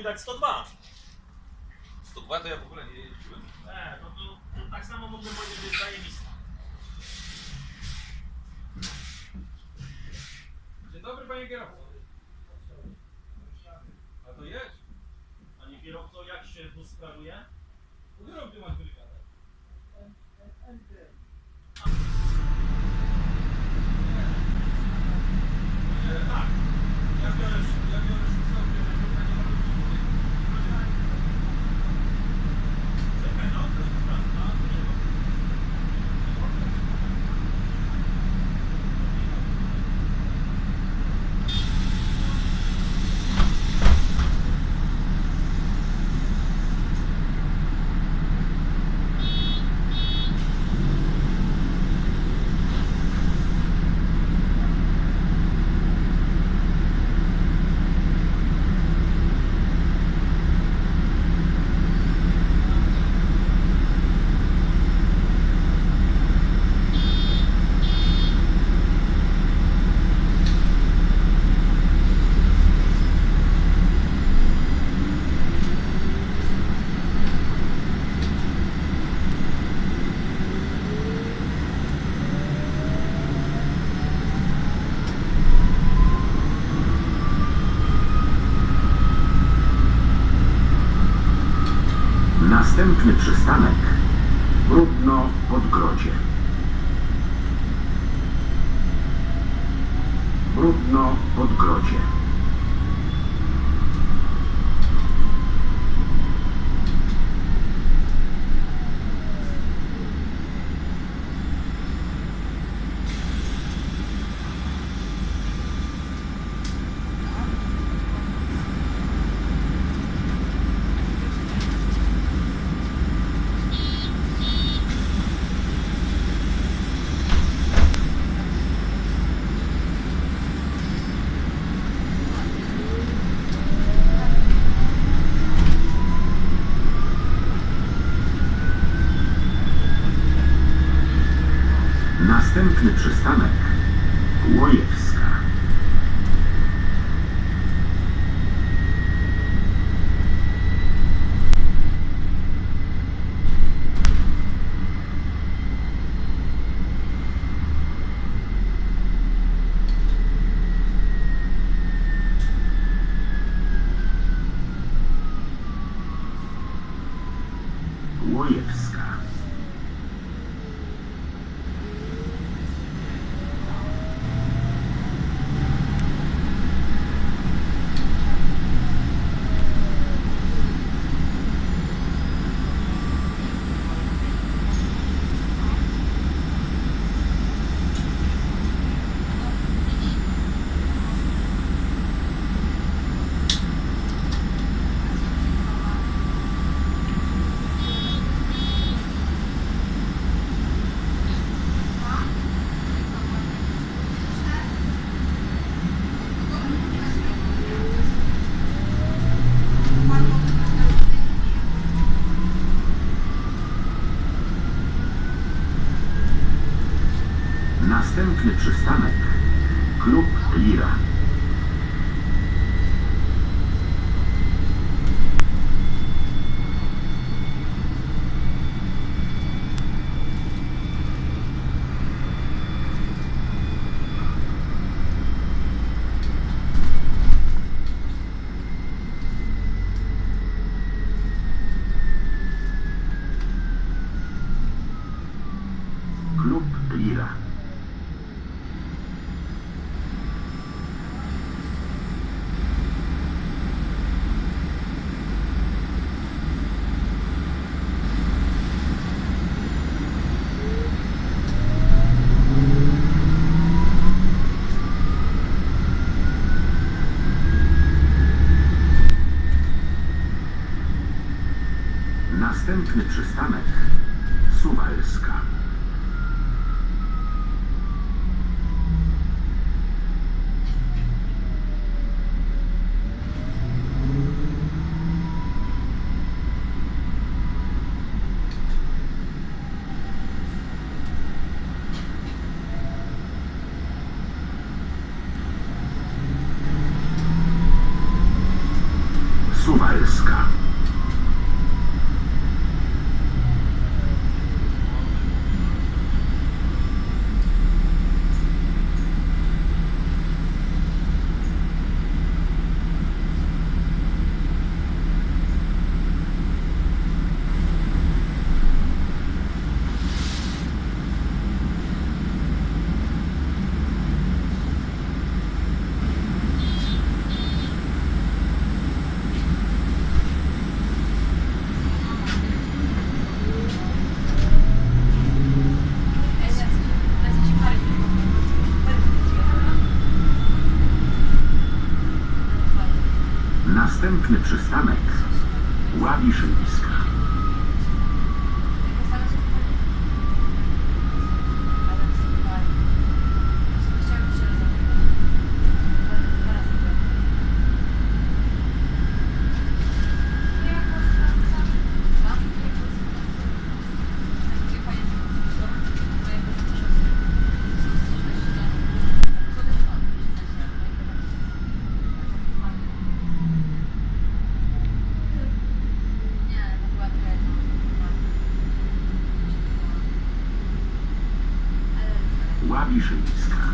mi dać 102. 102 to ja w ogóle nie jeździłem. E, no to, to tak samo mógłbym powiedzieć, że jest zajebista. Dzień dobry panie kierowco. A to jedź. Panie kierowco, jak się tu sprawuje? Ty masz brygadę? Nie, tak. Ja biorę, ja biorę szóstkę, żeby nie ma ludzi. Czekaj, no, to jest prawda. Nie ma. Następny przystanek Brudno Podgrodzie. Brudno Podgrodzie. Następny przystanek Łojewska. Łojewska. Następny przystanek Następny przystanek Ławiszyńska. Łabiszyńska.